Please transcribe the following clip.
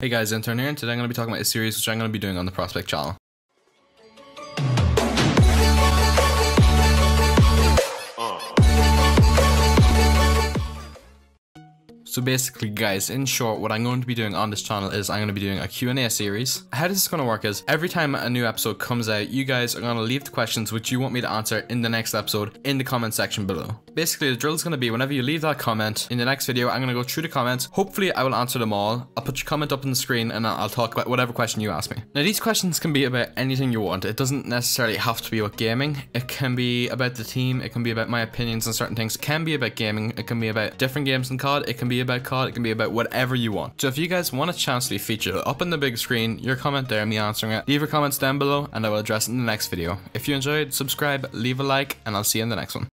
Hey guys, Inturn here, and today I'm going to be talking about a series which I'm going to be doing on the Prospect channel. So basically guys, in short, what I'm going to be doing on this channel is I'm going to be doing a Q&A series. How this is going to work is, every time a new episode comes out, you guys are going to leave the questions which you want me to answer in the next episode in the comment section below. Basically, the drill is going to be whenever you leave that comment in the next video, I'm going to go through the comments. Hopefully, I will answer them all. I'll put your comment up on the screen and I'll talk about whatever question you ask me. Now, these questions can be about anything you want. It doesn't necessarily have to be about gaming. It can be about the team. It can be about my opinions on certain things. It can be about gaming. It can be about different games in COD. It can be about COD, it can be about whatever you want. So if you guys want a chance to be featured up in the big screen, your comment there, me answering it, leave your comments down below and I will address it in the next video. If you enjoyed, subscribe, leave a like, and I'll see you in the next one.